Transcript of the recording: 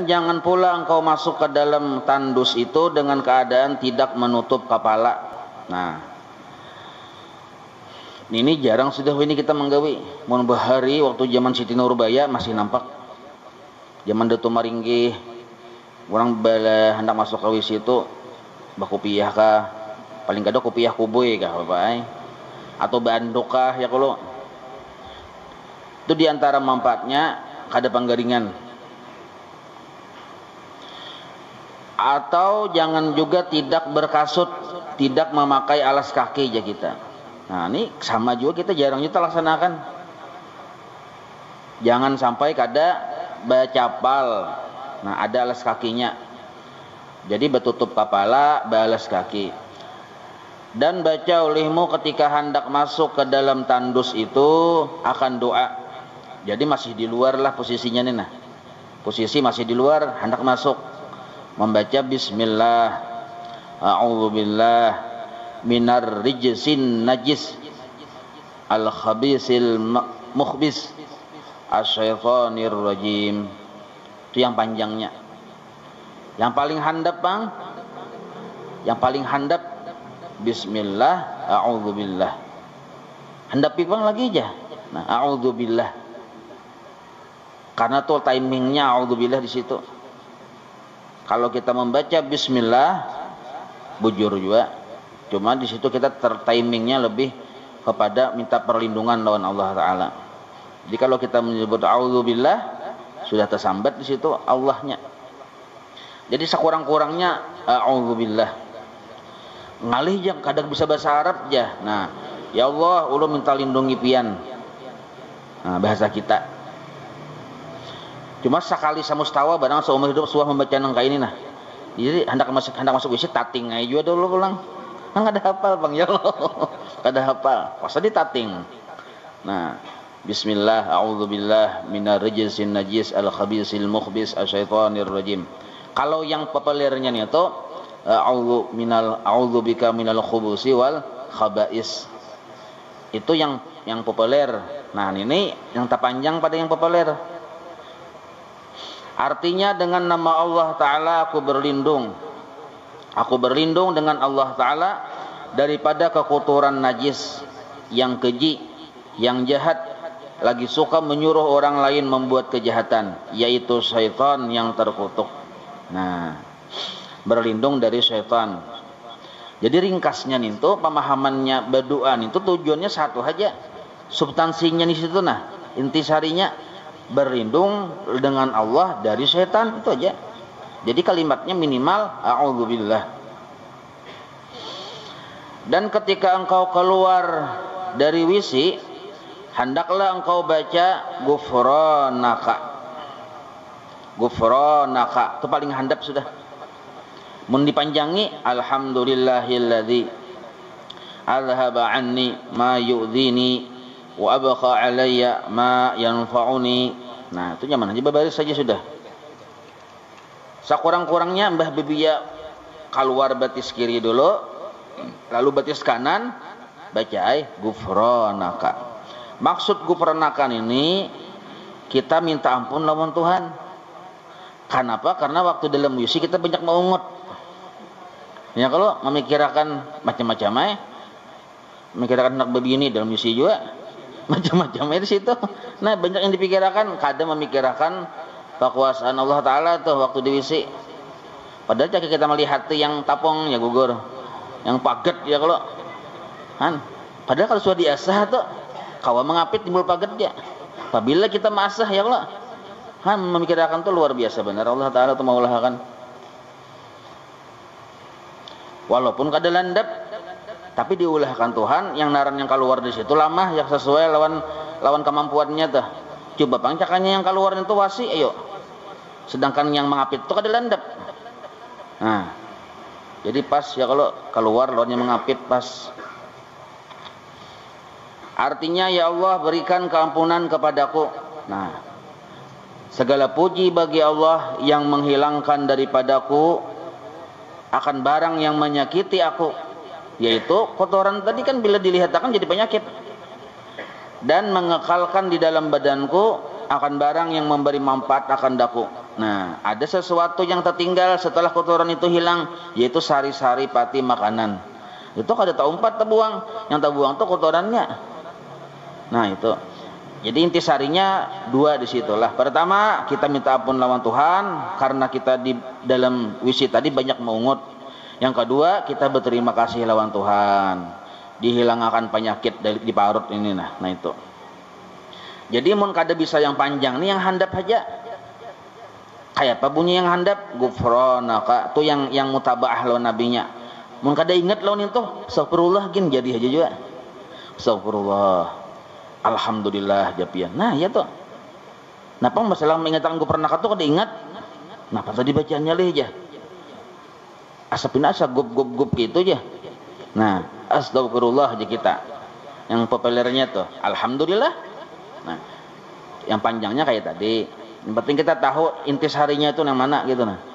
Jangan pula engkau masuk ke dalam tandus itu dengan keadaan tidak menutup kepala. Nah, ini jarang sudah ini kita menggawi. Mun bahari waktu zaman Siti Nurbaya masih nampak. Zaman Datu Maringgi orang bala hendak masuk ke wis itu baku piyah kah paling kada kopiah kuboy kah bapak atau bandokah ya kalau itu di antara manfaatnya kada panggaringan atau jangan juga tidak berkasut tidak memakai alas kaki aja kita. Nah ini sama juga kita jarang kita laksanakan jangan sampai kada bacapal nah ada alas kakinya. Jadi bertutup kepala balas kaki. Dan baca olehmu ketika hendak masuk ke dalam tandus itu akan doa. Jadi masih di luar lah posisinya nih nah. Posisi masih di luar hendak masuk membaca bismillah. A'udzubillah minar rijsin najis. Al khabisil mukhbis. Asyaitonir rajim. Itu yang panjangnya. Yang paling handap bang. Yang paling handap. Bismillah. A'udzubillah handap bang lagi aja. Nah a'udzubillah karena tuh timingnya a'udzubillah di situ kalau kita membaca bismillah bujur juga. Cuma di situ kita tertimingnya lebih kepada minta perlindungan lawan Allah taala. Jadi kalau kita menyebut auzubillah sudah tersambat di situ Allahnya. Jadi sekurang-kurangnya auzubillah ngalih yang kadang bisa bahasa Arab ya nah ya Allah ulun minta lindungi pian. Nah, bahasa kita Cuma sekali sama mustawa barang seumur hidup suah membaca nang kayak ini nah. Jadi hendak masuk hendak masuk wisi tating aja juga dulu pulang. Kan ada hafal Bang ya Allah. ada hafal. Pas di tating. Nah, Bismillah, a'udzubillah minar rijsin najis al khabisil mukhbis asyaitonir rajim. Kalau yang populernya nih itu a'udzu minal a'udzu bika minal khubusi wal khaba'is. Itu yang yang populer. Nah, ini yang terpanjang pada yang populer. Artinya dengan nama Allah Ta'ala aku berlindung. Aku berlindung dengan Allah Ta'ala daripada kekotoran najis yang keji, yang jahat, lagi suka menyuruh orang lain membuat kejahatan, yaitu syaitan yang terkutuk. Nah, berlindung dari syaitan. Jadi ringkasnya nih tuh pemahamannya berdoa nih tuh tujuannya satu aja. Substansinya di situ nah, intisarinya berlindung dengan Allah dari setan itu aja. Jadi kalimatnya minimal a'udzubillah. Dan ketika engkau keluar dari wisi, hendaklah engkau baca gufranaka. Gufranaka itu paling handap sudah. Mun dipanjangi alhamdulillahilladzi azhaba anni ma yu'dhini wa abqa alayya ma yanfa'uni nah itu nyaman aja baris saja sudah. Sekurang-kurangnya Mbah Bibia keluar batis kiri dulu lalu batis kanan baca ay gufranaka. Maksud gufranaka ini kita minta ampun lawan Tuhan. Kenapa? Karena waktu dalam yusi kita banyak mengungut. Ya kalau memikirkan macam-macam eh. Memikirkan nak begini dalam yusi juga macam-macam itu situ. Nah banyak yang dipikirkan, kadang memikirkan kekuasaan Allah Taala tuh waktu di WC. Padahal jika kita melihat yang tapong ya gugur, yang paget ya kalau, kan. Padahal kalau sudah diasah tuh, kawan mengapit timbul paget ya. Apabila kita masah ya kalau, kan memikirkan tuh luar biasa benar Allah Taala tuh maulahkan. Walaupun kada landap, tapi diulahkan Tuhan yang naran yang keluar di situ lama yang sesuai lawan lawan kemampuannya tuh. Coba pangcakannya yang keluar itu wasi ayo. Sedangkan yang mengapit itu kada landap nah jadi pas ya kalau keluar lawannya mengapit pas. Artinya ya Allah berikan keampunan kepadaku. Nah segala puji bagi Allah yang menghilangkan daripadaku akan barang yang menyakiti aku yaitu kotoran tadi kan bila dilihat akan jadi penyakit dan mengekalkan di dalam badanku akan barang yang memberi manfaat akan daku Nah, ada sesuatu yang tertinggal setelah kotoran itu hilang, yaitu sari-sari pati makanan. Itu kada tak umpat terbuang, yang terbuang itu kotorannya. Nah, itu. Jadi inti sarinya dua di situlah. Pertama, kita minta ampun lawan Tuhan karena kita di dalam wisi tadi banyak mengungut. Yang kedua, kita berterima kasih lawan Tuhan. Dihilangkan penyakit dari di parut ini nah. Nah itu. Jadi mun kada bisa yang panjang nih yang handap aja kayak apa bunyi yang handap? Gufronaka itu yang yang mutabaah lawan nabinya. Mun kada ingat lawan itu? Astagfirullah gin jadi aja juga. Astagfirullah alhamdulillah japian nah ya tuh Napa masalah mengingatkan gufronaka tuh kada ingat? Napa tadi bacaannya leh aja asa gup gup gup gitu aja. Nah astagfirullah aja kita. Yang populernya tuh alhamdulillah. Nah yang panjangnya kayak tadi. Yang penting kita tahu intisarinya itu yang mana gitu nah.